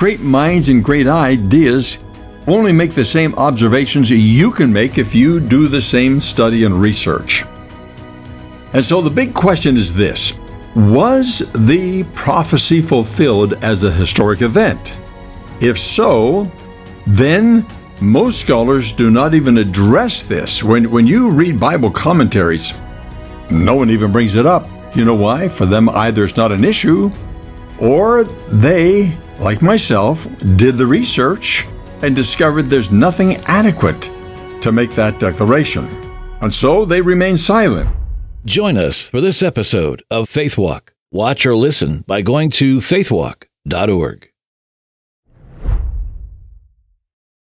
great minds and great ideas only make the same observations you can make if you do the same study and research. And so the big question is this Was the prophecy fulfilled as a historic event? If so, then most scholars do not even address this. When, when you read Bible commentaries, no one even brings it up. You know why? For them, either it's not an issue, or they, like myself, did the research and discovered there's nothing adequate to make that declaration. And so they remain silent. Join us for this episode of Faith Walk. Watch or listen by going to faithwalk.org.